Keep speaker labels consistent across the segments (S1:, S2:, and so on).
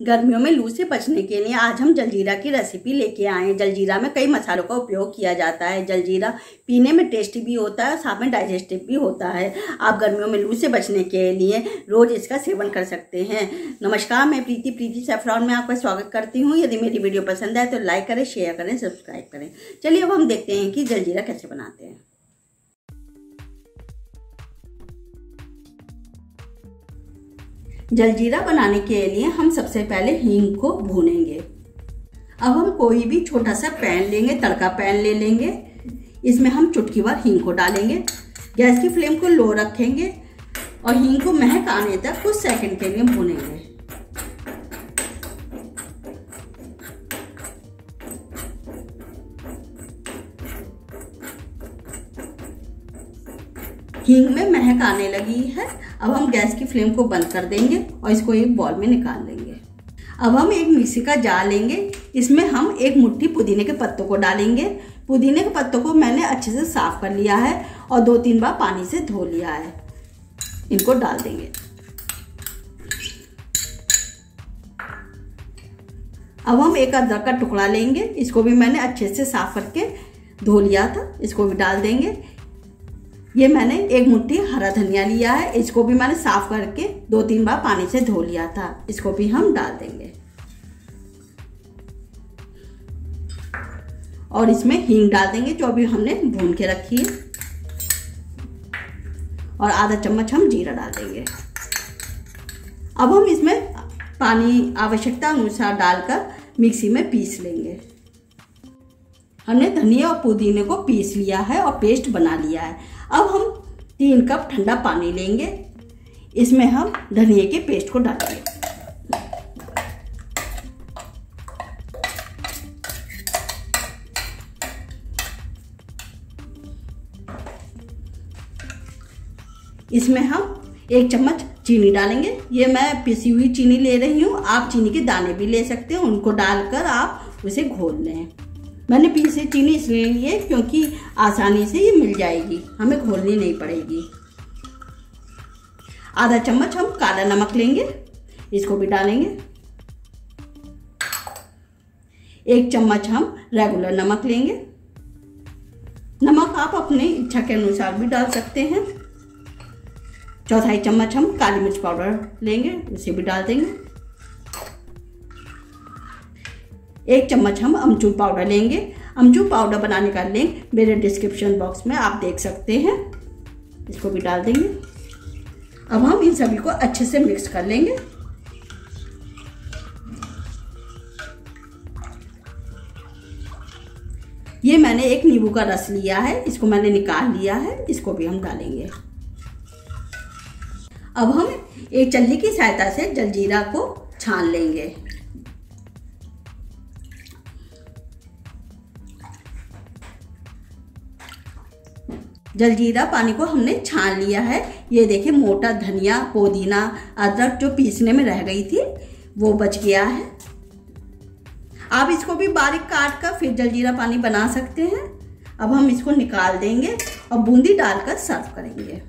S1: गर्मियों में लू से बचने के लिए आज हम जलजीरा की रेसिपी लेके आए हैं। जलजीरा में कई मसालों का उपयोग किया जाता है। जलजीरा पीने में टेस्टी भी होता है साथ में डाइजेस्टिव भी होता है। आप गर्मियों में लू से बचने के लिए रोज इसका सेवन कर सकते हैं। नमस्कार, मैं प्रीति प्रीति सेफ्रॉन में आपका स्वागत करती हूँ। यदि मेरी वीडियो पसंद आए तो लाइक करें शेयर करें सब्सक्राइब करें। चलिए अब हम देखते हैं कि जलजीरा कैसे बनाते हैं। जलजीरा बनाने के लिए हम सबसे पहले हींग को भूनेंगे। अब हम कोई भी छोटा सा पैन लेंगे, तड़का पैन ले लेंगे। इसमें हम चुटकी भर हींग को डालेंगे। गैस की फ्लेम को लो रखेंगे और हींग को महक आने तक कुछ सेकंड के लिए भूनेंगे। हींग में महक आने लगी है। अब हम गैस की फ्लेम को बंद कर देंगे और इसको एक बॉल में निकाल लेंगे अब हम एक मिक्सी का जार लेंगे। इसमें हम एक मुट्ठी पुदीने के पत्तों को डालेंगे। पुदीने के पत्तों को मैंने अच्छे से साफ़ कर लिया है और दो तीन बार पानी से धो लिया है। इनको डाल देंगे। अब हम एक अदरक का टुकड़ा लेंगे। इसको भी मैंने अच्छे से साफ़ करके धो लिया था। इसको भी डाल देंगे। ये मैंने एक मुट्ठी हरा धनिया लिया है। इसको भी मैंने साफ़ करके दो तीन बार पानी से धो लिया था। इसको भी हम डाल देंगे। और इसमें हींग डाल देंगे, जो अभी हमने भून के रखी है। और आधा चम्मच हम जीरा डाल देंगे। अब हम इसमें पानी आवश्यकता अनुसार डालकर मिक्सी में पीस लेंगे। हमने धनिया और पुदीने को पीस लिया है और पेस्ट बना लिया है। अब हम तीन कप ठंडा पानी लेंगे। इसमें हम धनिया के पेस्ट को डालेंगे। इसमें हम एक चम्मच चीनी डालेंगे। ये मैं पिसी हुई चीनी ले रही हूँ। आप चीनी के दाने भी ले सकते हैं। उनको डालकर आप उसे घोल लें। मैंने पीसी चीनी इसलिए ली है क्योंकि आसानी से ये मिल जाएगी, हमें घोलनी नहीं पड़ेगी। आधा चम्मच हम काला नमक लेंगे, इसको भी डालेंगे। एक चम्मच हम रेगुलर नमक लेंगे। नमक आप अपने इच्छा के अनुसार भी डाल सकते हैं। चौथाई चम्मच हम काली मिर्च पाउडर लेंगे, उसे भी डाल देंगे। एक चम्मच हम अमचूर पाउडर लेंगे। अमचूर पाउडर बनाने का लिंक मेरे डिस्क्रिप्शन बॉक्स में आप देख सकते हैं। इसको भी डाल देंगे। अब हम इन सभी को अच्छे से मिक्स कर लेंगे। ये मैंने एक नींबू का रस लिया है, इसको मैंने निकाल लिया है, इसको भी हम डालेंगे। अब हम एक चल्ली की सहायता से जलजीरा को छान लेंगे। जलजीरा पानी को हमने छान लिया है। ये देखिए, मोटा धनिया, पुदीना, अदरक जो पीसने में रह गई थी, वो बच गया है। आप इसको भी बारीक काट कर फिर जलजीरा पानी बना सकते हैं। अब हम इसको निकाल देंगे और बूंदी डालकर सर्व करेंगे।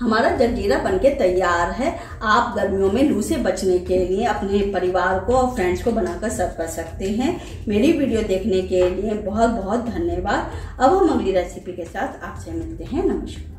S1: हमारा जलजीरा बनके तैयार है। आप गर्मियों में लू से बचने के लिए अपने परिवार को और फ्रेंड्स को बनाकर सर्व कर सकते हैं। मेरी वीडियो देखने के लिए बहुत बहुत धन्यवाद। अब हम अगली रेसिपी के साथ आपसे मिलते हैं। नमस्कार।